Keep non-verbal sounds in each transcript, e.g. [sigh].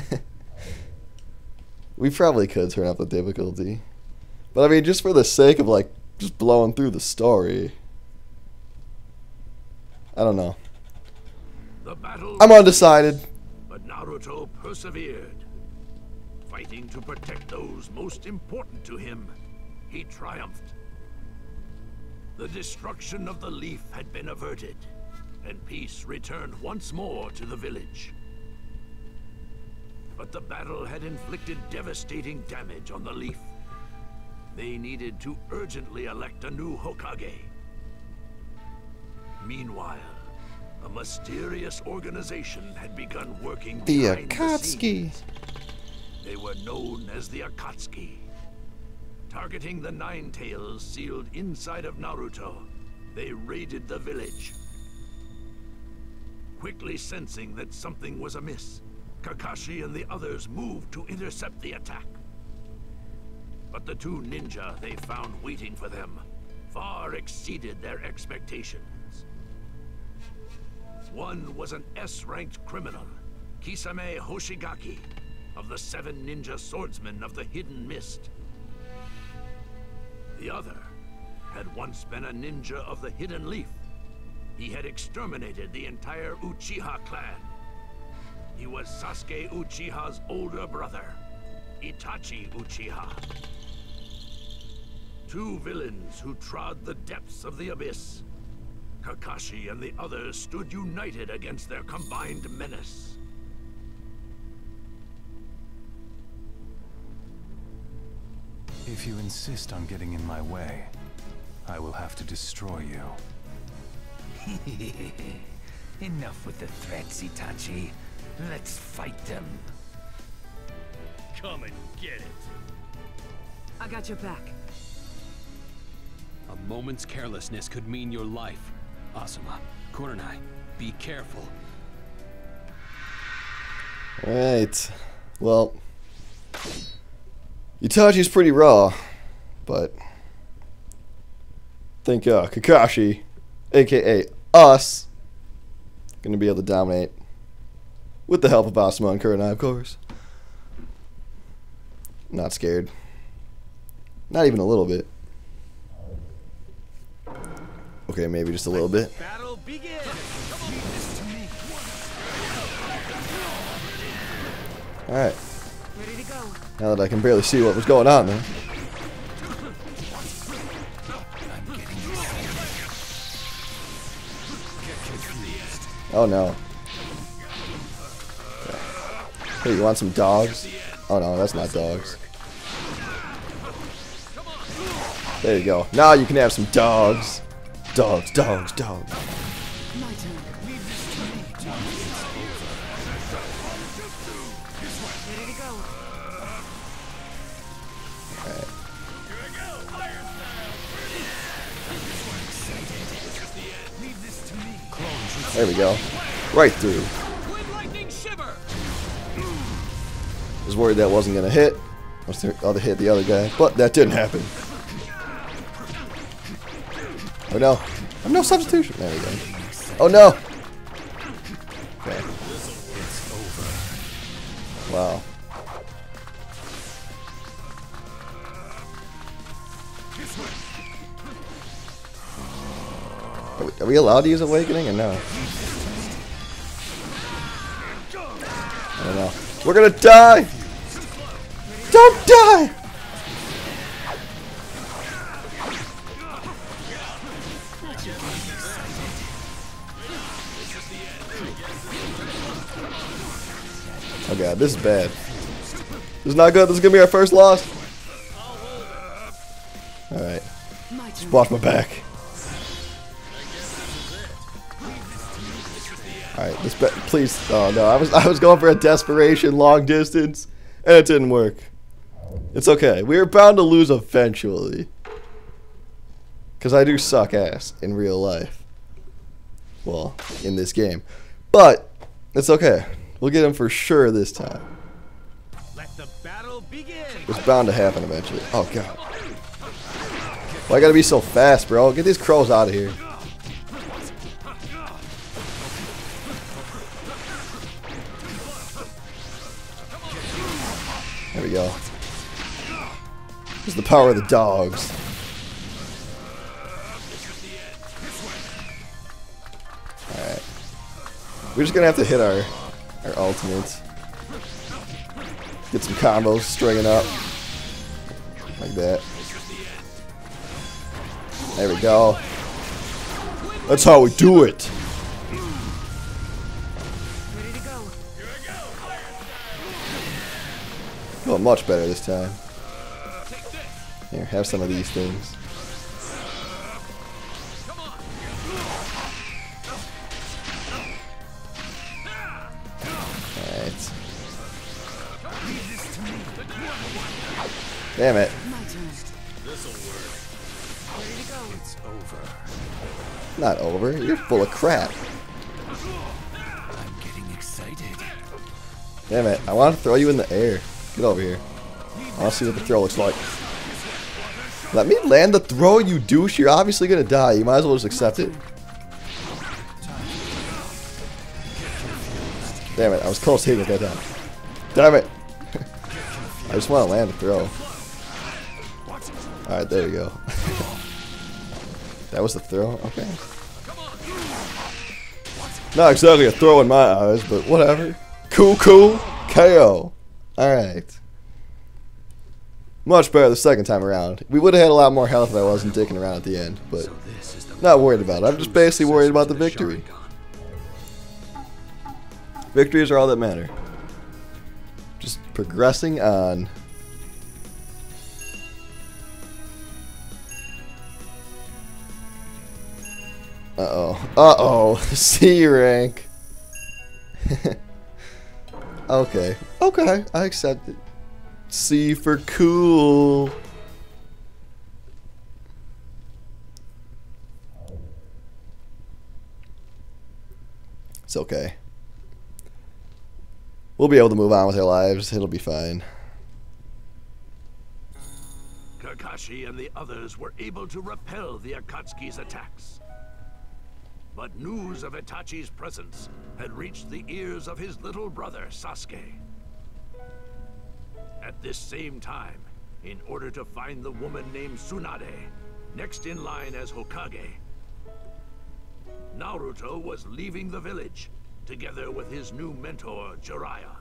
[laughs] we probably could turn up the difficulty. But I mean, just for the sake of like, just blowing through the story. I don't know. The battle I'm undecided. but Naruto persevered. Fighting to protect those most important to him, he triumphed. The destruction of the leaf had been averted, and peace returned once more to the village. But the battle had inflicted devastating damage on the leaf. They needed to urgently elect a new Hokage. Meanwhile, a mysterious organization had begun working The behind Akatsuki. scenes. They were known as the Akatsuki. Targeting the Nine Tails sealed inside of Naruto, they raided the village. Quickly sensing that something was amiss, Kakashi and the others moved to intercept the attack. But the two ninja they found waiting for them far exceeded their expectations. One was an S-ranked criminal, Kisame Hoshigaki, of the seven ninja swordsmen of the Hidden Mist. The other had once been a ninja of the Hidden Leaf. He had exterminated the entire Uchiha clan. He was Sasuke Uchiha's older brother, Itachi Uchiha. Two villains who trod the depths of the abyss. Kakashi and the others stood united against their combined menace. If you insist on getting in my way, I will have to destroy you. [laughs] Enough with the threats, Itachi. Let's fight them. Come and get it. I got your back. A moment's carelessness could mean your life. Asuma, Kurenai, be careful. Alright. Well, Itachi's pretty raw, but I think uh, Kakashi, aka us, gonna be able to dominate with the help of Asuma and I, of course. Not scared. Not even a little bit. Okay, maybe just a little bit. Alright, now that I can barely see what was going on there. Oh no. Hey, you want some dogs? Oh no, that's not dogs. There you go. Now you can have some dogs. Dogs, dogs, dogs. There we go. Right through. Was worried that wasn't gonna hit. I was other hit the other guy, but that didn't happen. Oh no! I'm no substitution. There we go. Oh no! Okay. Wow. Are we, are we allowed to use awakening or no? We're gonna die! Don't die! Oh god, this is bad. This is not good. This is gonna be our first loss. Alright. Just watch my back. Alright, this be please oh no, I was [laughs] I was going for a desperation long distance and it didn't work. It's okay. We were bound to lose eventually. Cause I do suck ass in real life. Well, in this game. But it's okay. We'll get him for sure this time. Let the battle begin! It's bound to happen eventually. Oh god. Why I gotta be so fast, bro? Get these crows out of here. We go. This is the power of the dogs. Alright. We're just gonna have to hit our our ultimate. Get some combos stringing up. Like that. There we go. That's how we do it. Much better this time. Here, have some of these things. Alright. Damn it. My turn. Ready to go. It's over. Not over. You're full of crap. I'm getting excited. Damn it. I want to throw you in the air. Get over here. I want to see what the throw looks like. Let me land the throw, you douche. You're obviously going to die. You might as well just accept it. Damn it. I was close to hitting it that time. Damn it. [laughs] I just want to land the throw. Alright, there you go. [laughs] that was the throw? Okay. Not exactly a throw in my eyes, but whatever. Cool, cool. KO. Alright. Much better the second time around. We would have had a lot more health if I wasn't dicking around at the end, but So this is the not worried about it. I'm just basically worried about the victory. Victories are all that matter. Just progressing on. Uh-oh. Uh-oh. [laughs] C rank. [laughs] okay. Okay. I accept it. C for cool. It's okay. We'll be able to move on with our lives. It'll be fine. Kakashi and the others were able to repel the Akatsuki's attacks. But news of Itachi's presence had reached the ears of his little brother, Sasuke. At this same time, in order to find the woman named Tsunade, next in line as Hokage, Naruto was leaving the village, together with his new mentor, Jiraiya.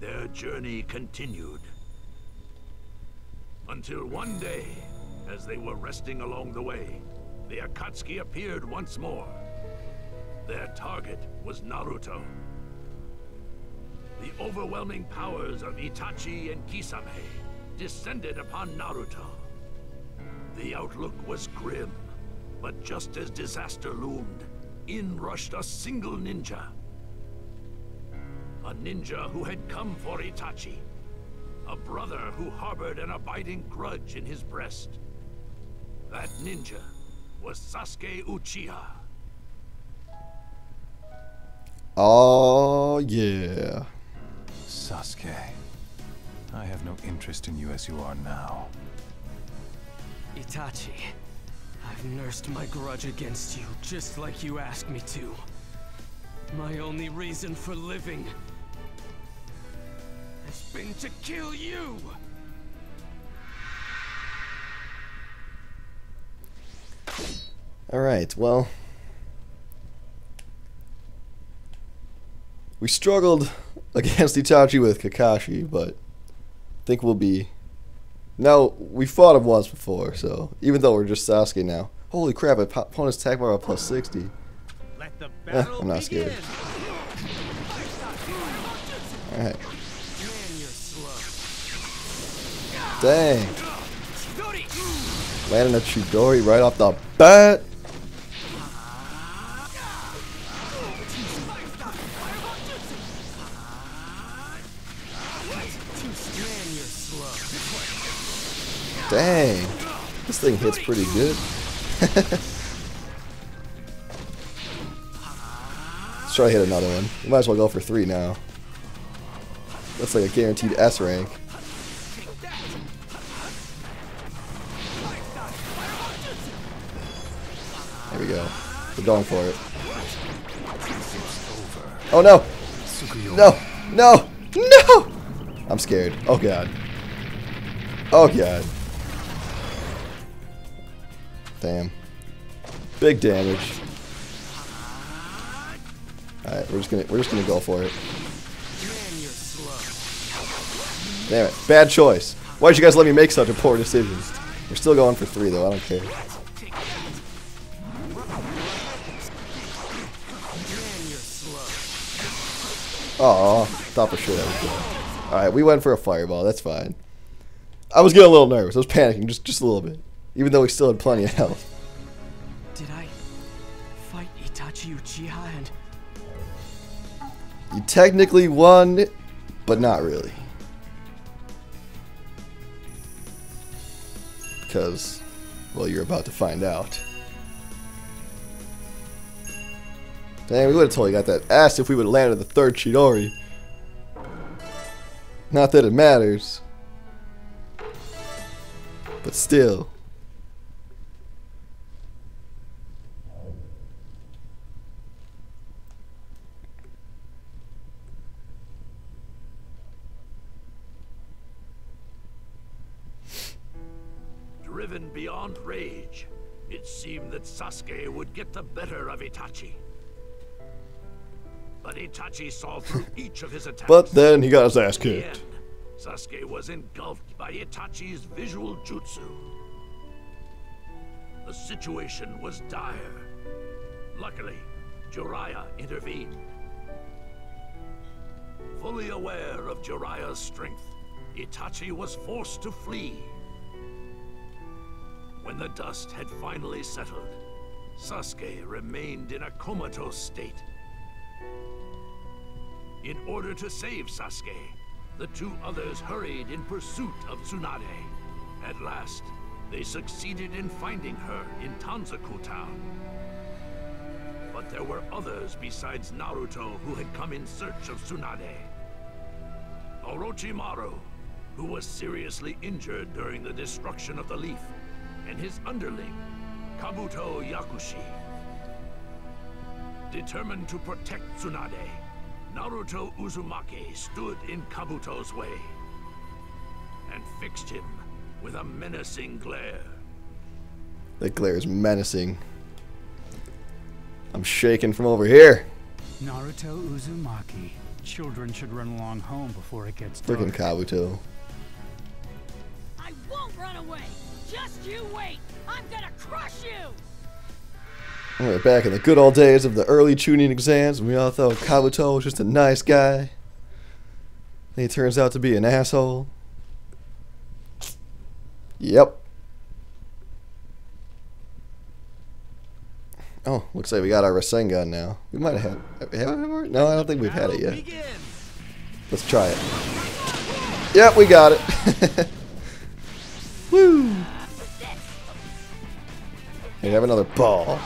Their journey continued. Until one day, as they were resting along the way, the Akatsuki appeared once more. Their target was Naruto. The overwhelming powers of Itachi and Kisame descended upon Naruto. The outlook was grim, but just as disaster loomed, in rushed a single ninja. A ninja who had come for Itachi. A brother who harbored an abiding grudge in his breast. That ninja was Sasuke Uchiha. Oh, yeah. Sasuke. I have no interest in you as you are now. Itachi, I've nursed my grudge against you just like you asked me to. My only reason for living has been to kill you! Alright, well. We struggled against Itachi with Kakashi, but I think we'll be. Now, we fought him once before, so even though we're just Sasuke now. Holy crap, op- opponent's attack bar plus 60. Let the Eh, I'm not scared. Alright. Man, you're slow. Dang. Landing a Chidori right off the bat. Dang. This thing hits pretty good. [laughs] Let's try to hit another one. We might as well go for three now. That's like a guaranteed S rank. There we go. We're going for it. Oh no! No! No! No! I'm scared. Oh god. Oh god. Damn. Big damage. Alright, we're just gonna we're just gonna go for it. Damn it. Bad choice. Why'd you guys let me make such a poor decision? We're still going for three though, I don't care. Aw, thought for sure that was good. Alright, we went for a fireball, that's fine. I was getting a little nervous, I was panicking just just a little bit. Even though we still had plenty of health. Did I fight Itachi Uchiha and You technically won, but not really. Because, well, you're about to find out. Dang, we would have totally got that ass if we would have landed the third Chidori. Not that it matters. But still. Would get the better of Itachi. But Itachi saw through [laughs] each of his attacks. But then he got his ass kicked. end, Sasuke was engulfed by Itachi's visual jutsu. The situation was dire. Luckily, Jiraiya intervened. Fully aware of Jiraiya's strength, Itachi was forced to flee. When the dust had finally settled, Sasuke remained in a comatose state. In order to save Sasuke, the two others hurried in pursuit of Tsunade. At last, they succeeded in finding her in Tanzaku town. But there were others besides Naruto who had come in search of Tsunade. Orochimaru, who was seriously injured during the destruction of the leaf, and his underling, Kabuto Yakushi. Determined to protect Tsunade, Naruto Uzumaki stood in Kabuto's way and fixed him with a menacing glare. That glare is menacing. I'm shaking from over here. Naruto Uzumaki. Children should run along home before it gets dark. Freaking Kabuto. I won't run away! Just you wait! I'm gonna crush you! We're back in the good old days of the early Chunin exams we all thought Kabuto was just a nice guy. And he turns out to be an asshole. Yep. Oh, looks like we got our Rasengan now. We might have had. Have? No, I don't think we've had it yet. Let's try it. Yep, we got it. [laughs] Woo! We have another ball.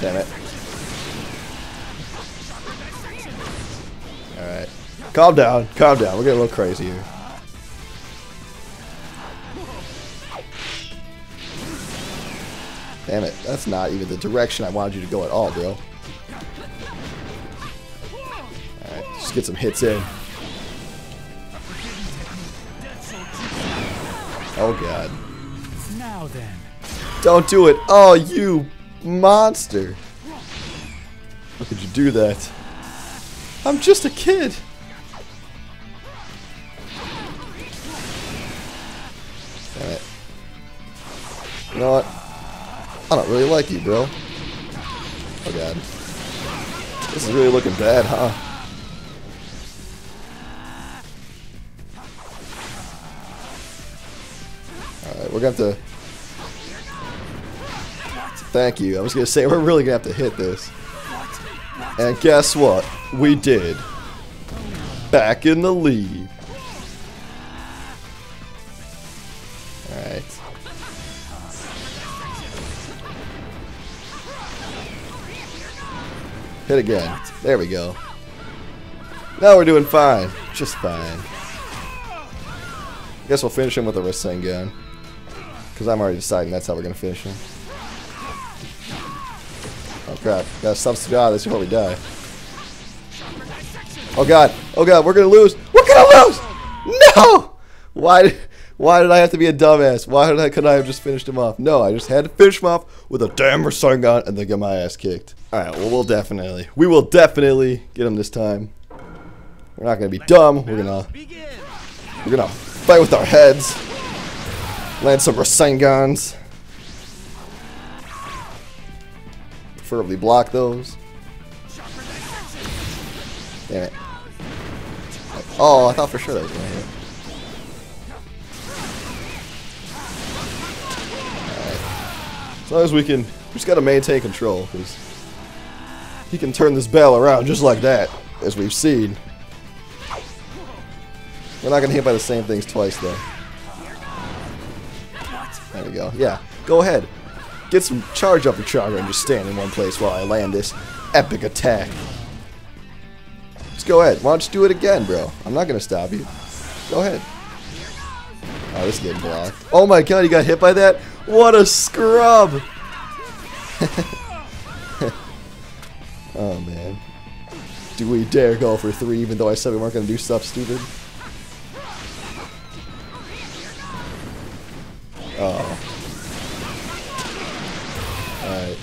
Damn it. Alright. Calm down. Calm down. We're getting a little crazy here. Damn it. That's not even the direction I wanted you to go at all, bro. Alright. Just get some hits in. Oh, God. Now then. Don't do it. Oh, you monster. How could you do that? I'm just a kid. It. You know what? I don't really like you, bro. Oh, God. This is really looking bad, huh? Alright, we're to have to... Thank you. I was going to say, we're really going to have to hit this. And guess what? We did. Back in the lead. Alright. Hit again. There we go. Now we're doing fine. Just fine. I guess we'll finish him with a Rasengan. Because I'm already deciding that's how we're going to finish him. Crap. Gotta stop of this before we die. Oh god. Oh god, we're gonna lose. We're gonna lose! No! Why why did I have to be a dumbass? Why did I could I have just finished him off? No, I just had to finish him off with a damn Rasengan and then get my ass kicked. Alright, well we'll definitely we will definitely get him this time. We're not gonna be dumb. We're gonna We're gonna fight with our heads. Land some Rasengans. Preferably block those. Damn it. Oh, I thought for sure that was gonna hit. Alright. As long as we can, we just gotta maintain control, because he can turn this battle around just like that, as we've seen. We're not gonna hit by the same things twice, though. There we go. Yeah, go ahead. Get some charge up your chakra and just stand in one place while I land this epic attack. Just go ahead. Why don't you do it again, bro? I'm not gonna stop you. Go ahead. Oh, this is getting blocked. Oh my god, you got hit by that? What a scrub! [laughs] oh man. Do we dare go for three even though I said we weren't gonna do stuff stupid?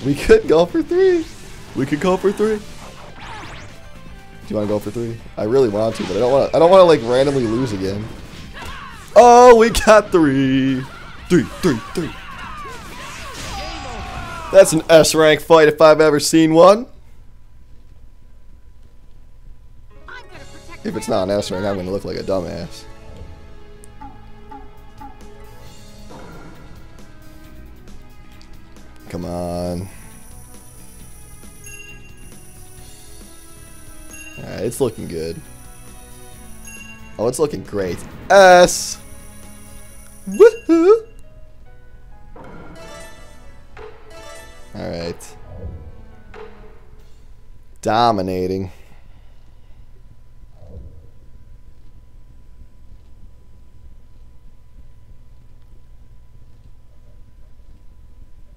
We could go for three. We could go for three. Do you want to go for three? I really want to, but I don't want. I don't want to like randomly lose again. Oh, we got three. Three, three, three. That's an S rank fight if I've ever seen one. I'm gonna protect If it's not an S rank, I'm gonna look like a dumbass. Come on. Alright, it's looking good. Oh, it's looking great. S! Woohoo! Alright. Dominating.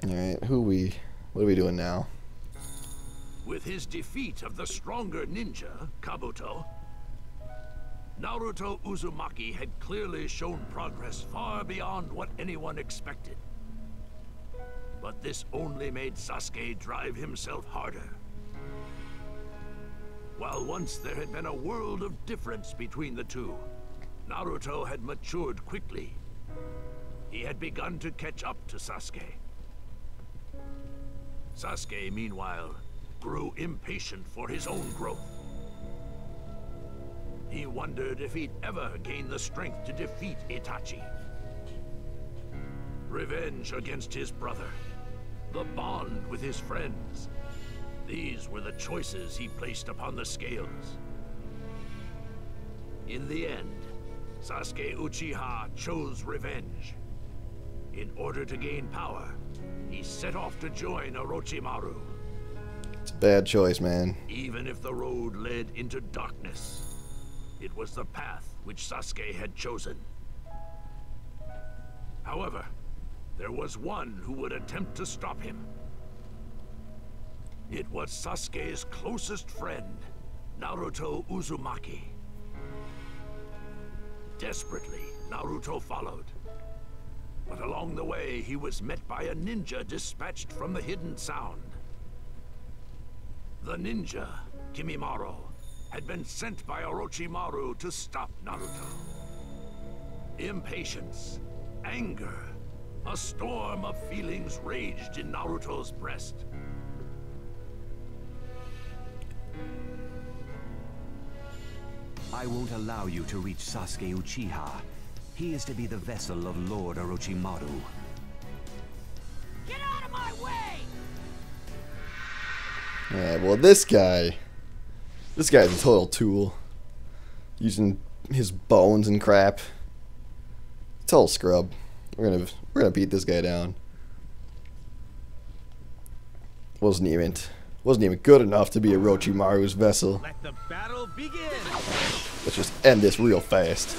Alright, who we... What are we doing now? With his defeat of the stronger ninja, Kabuto, Naruto Uzumaki had clearly shown progress far beyond what anyone expected. But this only made Sasuke drive himself harder. While once there had been a world of difference between the two, Naruto had matured quickly. He had begun to catch up to Sasuke. Sasuke, meanwhile, grew impatient for his own growth. He wondered if he'd ever gain the strength to defeat Itachi. Revenge against his brother. The bond with his friends. These were the choices he placed upon the scales. In the end, Sasuke Uchiha chose revenge. In order to gain power, he set off to join Orochimaru. Bad choice, man. Even if the road led into darkness, it was the path which Sasuke had chosen. However, there was one who would attempt to stop him. It was Sasuke's closest friend, Naruto Uzumaki. Desperately, Naruto followed. But along the way, he was met by a ninja dispatched from the Hidden Sound. The ninja, Kimimaro, had been sent by Orochimaru to stop Naruto. Impatience, anger, a storm of feelings raged in Naruto's breast. I won't allow you to reach Sasuke Uchiha. He is to be the vessel of Lord Orochimaru. Alright, well this guy... This guy's a total tool. Using his bones and crap. Total scrub. We're gonna we're gonna beat this guy down. Wasn't even wasn't even good enough to be Orochimaru's vessel. Let the battle begin! Let's just end this real fast.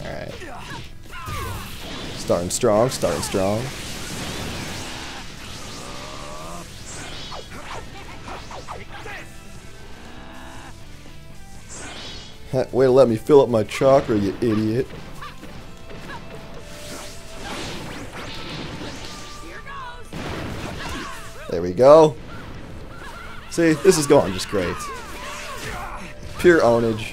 Alright. Starting strong, starting strong. [laughs] Way to let me fill up my chakra, you idiot. There we go. See, this is going just great. Pure ownage.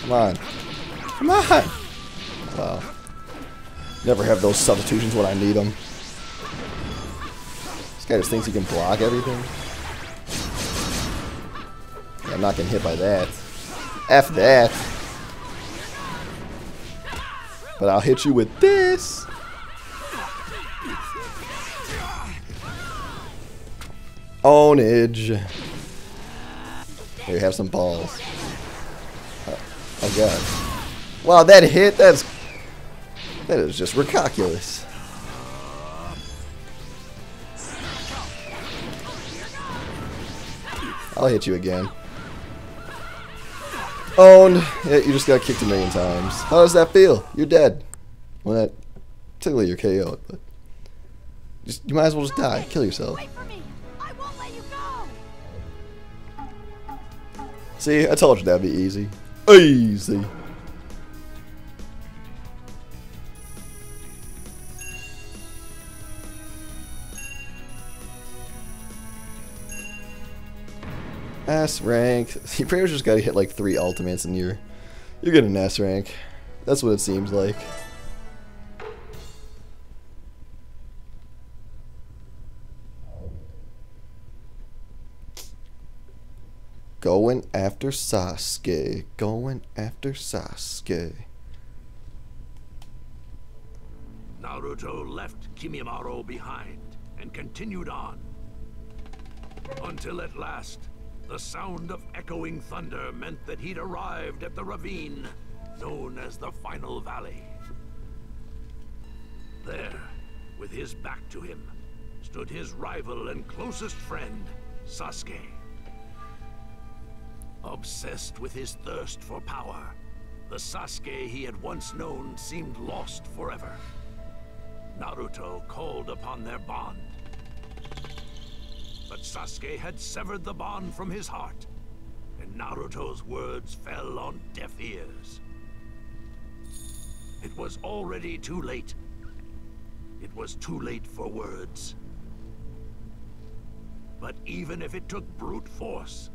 Come on. Come on! Wow. Never have those substitutions when I need them. Guy just thinks he can block everything. I'm not getting hit by that. F that. But I'll hit you with this. Ownage. Here, have some balls. Oh, oh god. Wow, that hit, that's... That is just recalculous. I'll hit you again. Oh, Owned. Yeah, you just got kicked a million times. How does that feel? You're dead. Well, that technically you're KO'd, but just you might as well just die. Kill yourself. Wait for me. I won't let you go. See, I told you that'd be easy. Easy. S rank. You pretty much just gotta hit like three ultimates and you're you're getting an S rank. That's what it seems like. Going after Sasuke. Going after Sasuke. Naruto left Kimimaro behind and continued on. Until at last, the sound of echoing thunder meant that he'd arrived at the ravine known as the Final Valley. There, with his back to him, stood his rival and closest friend, Sasuke. Obsessed with his thirst for power, the Sasuke he had once known seemed lost forever. Naruto called upon their bond. But Sasuke had severed the bond from his heart, and Naruto's words fell on deaf ears. It was already too late. It was too late for words. But even if it took brute force,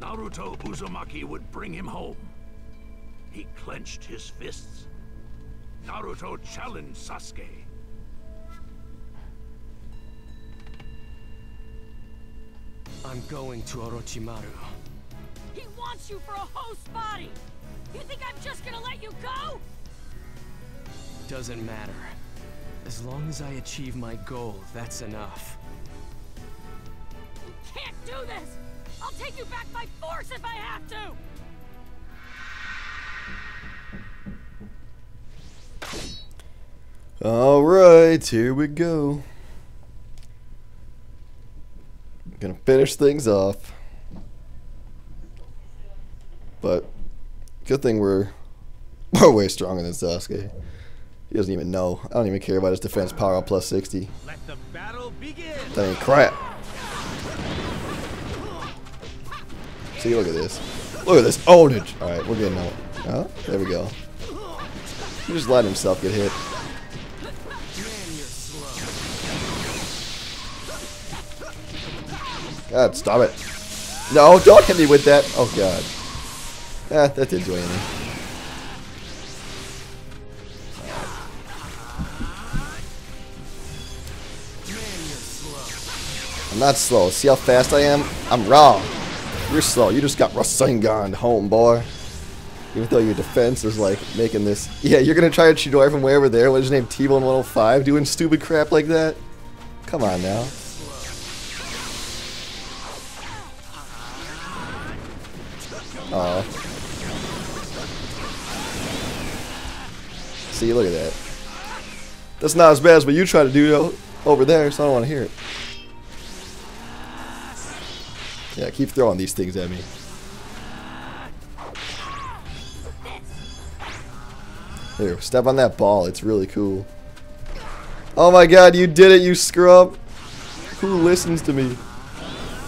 Naruto Uzumaki would bring him home. He clenched his fists. Naruto challenged Sasuke. I'm going to Orochimaru. He wants you for a host body. You think I'm just gonna let you go? Doesn't matter. As long as I achieve my goal, that's enough. You can't do this. I'll take you back by force if I have to. Alright, here we go. Gonna finish things off. But, good thing we're, [laughs] we're way stronger than Sasuke. He doesn't even know. I don't even care about his defense power up plus 60. Let the battle begin. That ain't crap. See, look at this. Look at this ownage. Alright, we're getting out. Oh, there we go. He just let himself get hit. God, stop it. No, don't hit me with that. Oh, God. Ah, that didn't do anything. I'm not slow. See how fast I am? I'm wrong. You're slow. You just got Rasengan home, boy. Even though your defense is like making this. Yeah, you're gonna try shoot away from way over there. What's his name? T-Bone 105 doing stupid crap like that? Come on now. Oh. See, look at that. That's not as bad as what you try to do over there, so I don't want to hear it. Yeah, keep throwing these things at me. Here, step on that ball. It's really cool. Oh my god, you did it, you scrub. Who listens to me?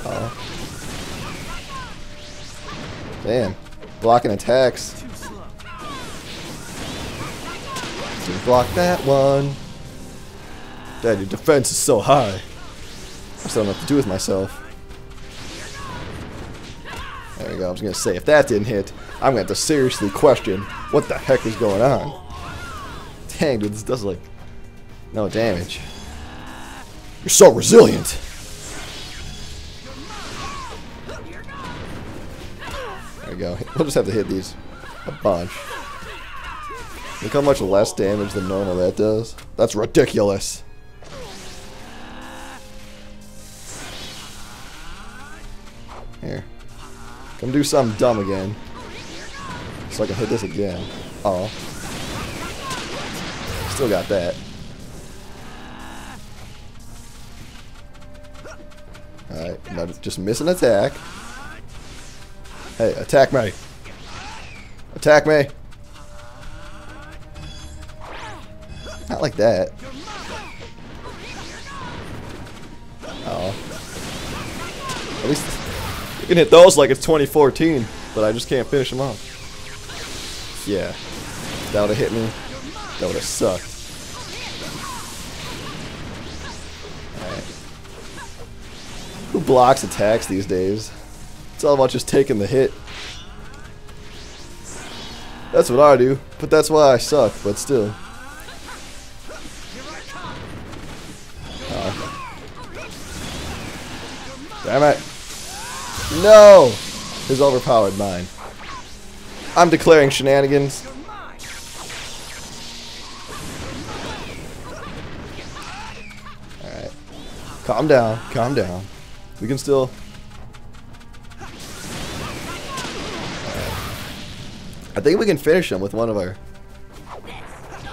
Oh. Damn. Blocking attacks. Didn't block that one. Dad, your defense is so high. I still don't know what to do with myself. There we go. I was gonna say, if that didn't hit, I'm gonna have to seriously question what the heck is going on. Dang, dude, this does like no damage. You're so resilient. Go. We'll just have to hit these a bunch. Look how much less damage than normal that does. That's ridiculous. Here. Come do something dumb again. So I can hit this again. Oh. Still got that. Alright, now just miss an attack. Hey, attack me. Attack me. Not like that. Oh. At least you can hit those like it's 2014, but I just can't finish them off. Yeah. That would have hit me. That would have sucked. Who blocks attacks these days? It's all about just taking the hit. That's what I do, but that's why I suck, but still. Oh. Damn it. No! His overpowered mine. I'm declaring shenanigans. Alright. Calm down. Calm down. We can still... I think we can finish him with one of our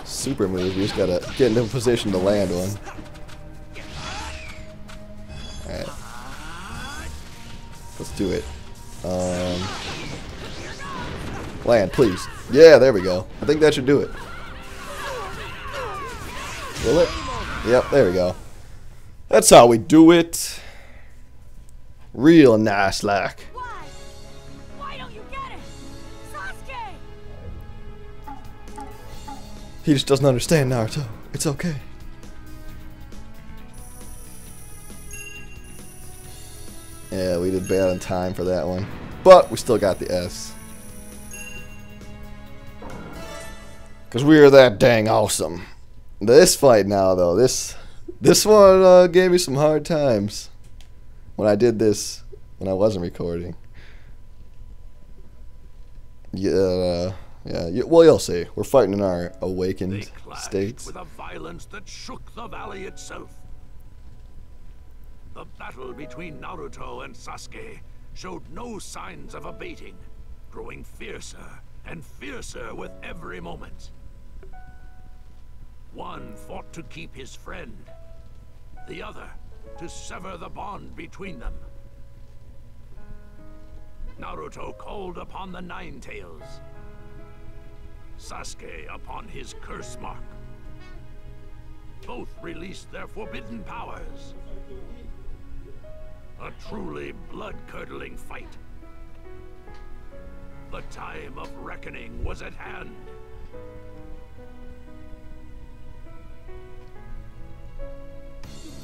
super moves. We just gotta get into a position to land one. Alright. Let's do it. Um, land, please. Yeah, there we go. I think that should do it. Will it? Yep, there we go. That's how we do it. Real nice like. He just doesn't understand Naruto. It's okay. Yeah, we did bad on time for that one. But we still got the S. Because we are that dang awesome. This fight now, though, this this one uh, gave me some hard times when I did this when I wasn't recording. Yeah, uh, yeah. You, well, you'll see. We're fighting in our awakened states. with a violence that shook the valley itself. The battle between Naruto and Sasuke showed no signs of abating, growing fiercer and fiercer with every moment. One fought to keep his friend, the other to sever the bond between them. Naruto called upon the Nine Tails, Sasuke upon his curse mark. Both released their forbidden powers. A truly blood-curdling fight. The time of reckoning was at hand.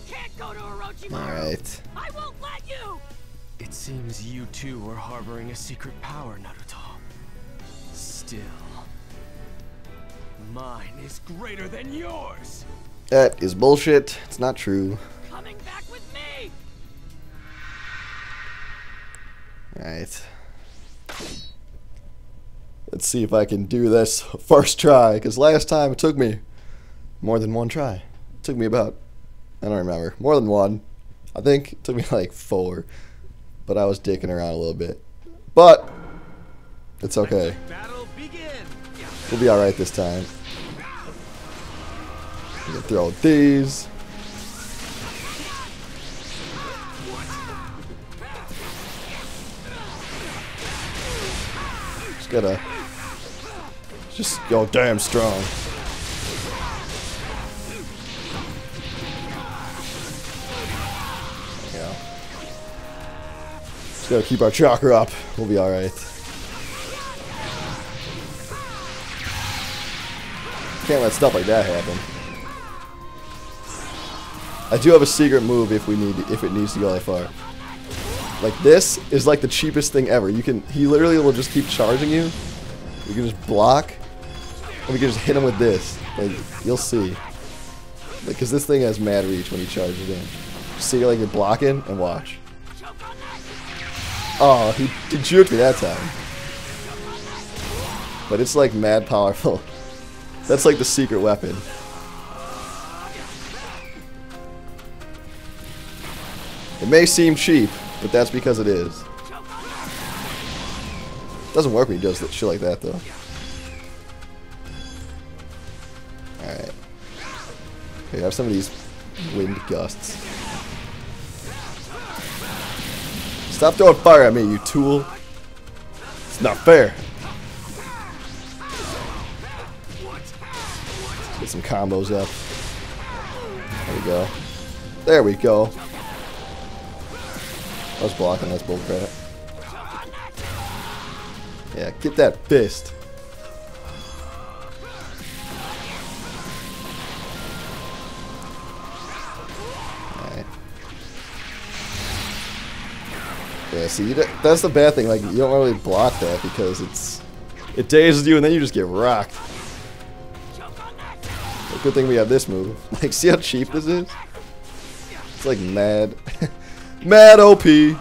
Can't go to Orochimaru! Alright. I won't let you! It seems you too are harboring a secret power, Naruto. Still, mine is greater than yours! That is bullshit. It's not true. Coming back with me! Alright. Let's see if I can do this [laughs] first try, because last time it took me more than one try. It took me about, I don't remember, more than one. I think it took me [laughs] like four, but I was dicking around a little bit. But, it's okay. We'll be alright this time. Throw these. Just gotta just go damn strong. Just gotta keep our chakra up. We'll be alright. Can't let stuff like that happen. I do have a secret move if we need if it needs to go that far. Like this is like the cheapest thing ever. You can he literally will just keep charging you. You can just block, and we can just hit him with this. Like you'll see. Like Because this thing has mad reach when he charges in. See like you're blocking and watch. Oh, he, he juked me that time. But it's like mad powerful. [laughs] That's like the secret weapon. It may seem cheap, but that's because it is. Doesn't work when he does shit like that though. Alright. Okay, have some of these wind gusts. Stop throwing fire at me, you tool. It's not fair. Get some combos up. There we go. There we go. I was blocking, that's bullcrap. Yeah, get that fist. Yeah, see, that- that's the bad thing. Like, you don't really block that because it's it dazes you and then you just get rocked. But good thing we have this move. [laughs] Like, see how cheap this is? It's like mad, [laughs] mad OP. Here.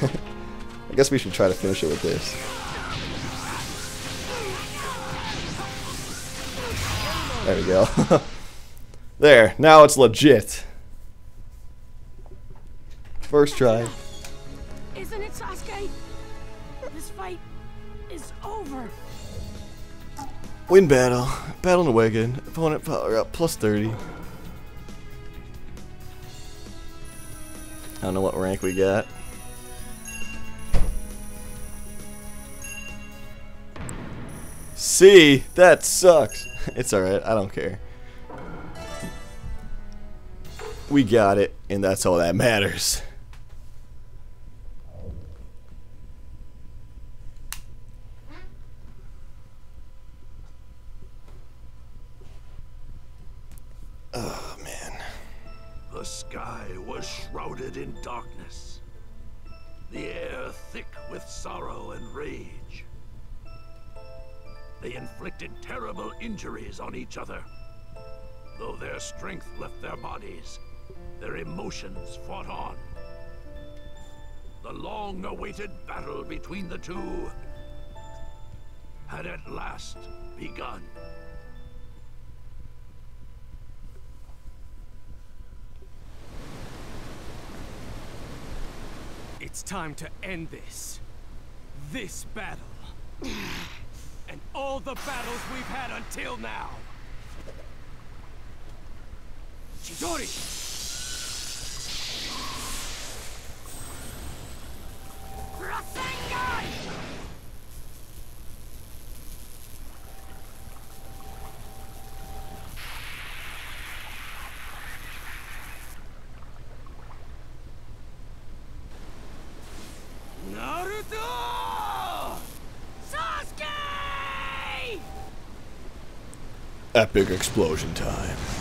[laughs] I guess we should try to finish it with this. There we go. [laughs] there, now it's legit. First try. Win battle. Battle in the wagon. Opponent power up plus 30. I don't know what rank we got. C? That sucks. [laughs] It's alright, I don't care. We got it, and that's all that matters. The air thick with sorrow and rage. They inflicted terrible injuries on each other. Though their strength left their bodies, their emotions fought on. The long-awaited battle between the two had at last begun. It's time to end this. This battle. [sighs] and all the battles we've had until now. Chidori! Rasengan! Naruto! Sasuke! Epic explosion time.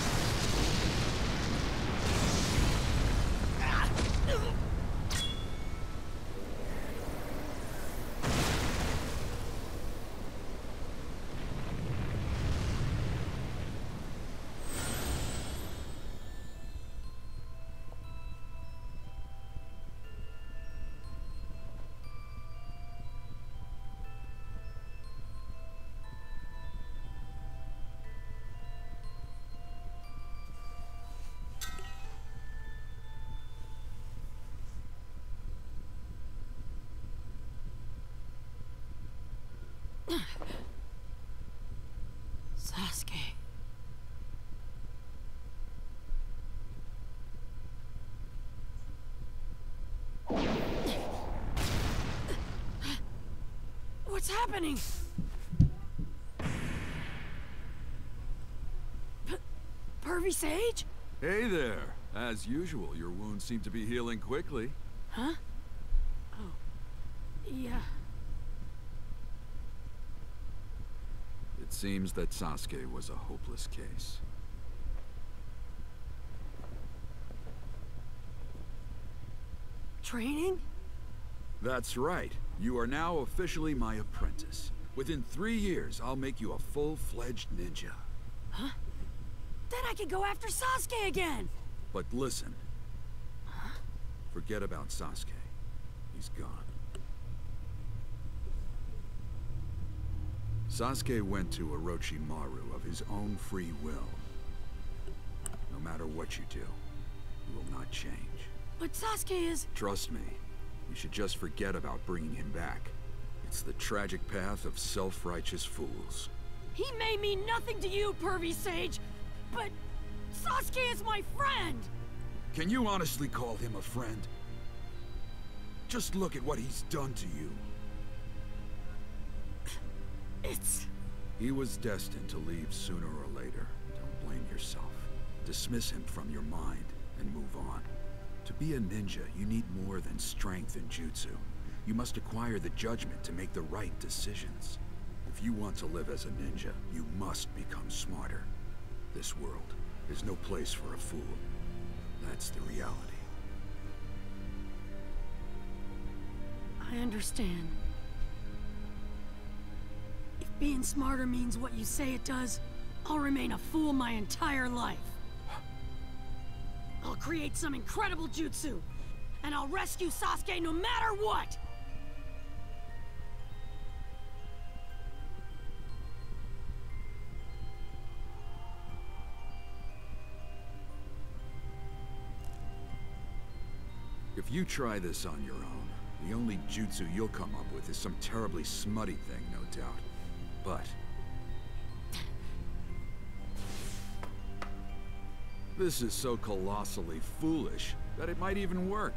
Sasuke. What's happening? P Pervy Sage? Hey there. As usual, your wounds seem to be healing quickly. Huh? Oh. Yeah. It seems that Sasuke was a hopeless case. Training? That's right. You are now officially my apprentice. Within three years, I'll make you a full-fledged ninja. Huh? Then I can go after Sasuke again! But listen. Huh? Forget about Sasuke. He's gone. Sasuke went to Orochimaru of his own free will. No matter what you do, he will not change. But Sasuke is... Trust me, you should just forget about bringing him back. It's the tragic path of self-righteous fools. He may mean nothing to you, pervy sage, but Sasuke is my friend! Can you honestly call him a friend? Just look at what he's done to you. It's... He was destined to leave sooner or later. Don't blame yourself. Dismiss him from your mind and move on. To be a ninja, you need more than strength and jutsu. You must acquire the judgment to make the right decisions. If you want to live as a ninja, you must become smarter. This world is no place for a fool. That's the reality. I understand. Being smarter means what you say it does, I'll remain a fool my entire life. I'll create some incredible jutsu, and I'll rescue Sasuke no matter what! If you try this on your own, the only jutsu you'll come up with is some terribly smutty thing, no doubt. But... This is so colossally foolish that it might even work.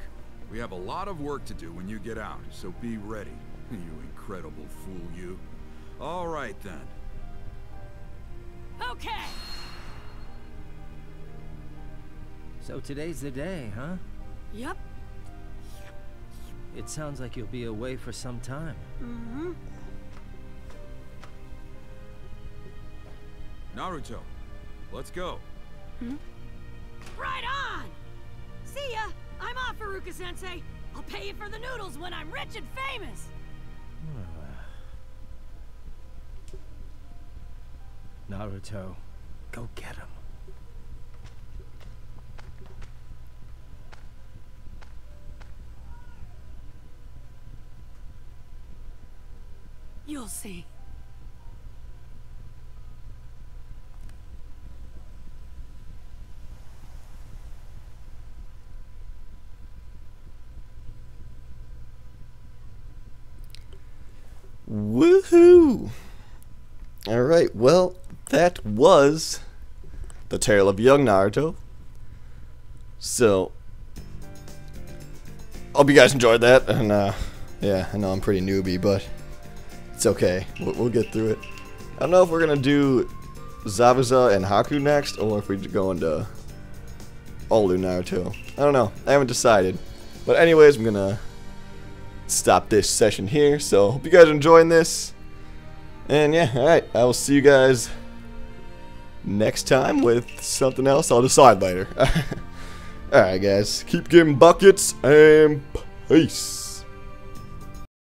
We have a lot of work to do when you get out, so be ready, [laughs] you incredible fool you. All right then. Okay! So today's the day, huh? Yep. It sounds like you'll be away for some time. Mm-hmm. Naruto, let's go. Hmm? Right on! See ya! I'm off, Iruka-sensei! I'll pay you for the noodles when I'm rich and famous! [sighs] Naruto, go get him. You'll see. Woohoo! Alright, well, that was the tale of young Naruto. So, hope you guys enjoyed that. And, uh, yeah, I know I'm pretty newbie, but it's okay. We'll, we'll get through it. I don't know if we're to do Zabuza and Haku next, or if we go into Olu Naruto. I don't know. I haven't decided. But anyways, I'm to stop this session here. So, hope you guys are enjoying this. And yeah, alright, I will see you guys next time with something else. I'll decide later. [laughs] alright, guys, keep getting buckets and peace.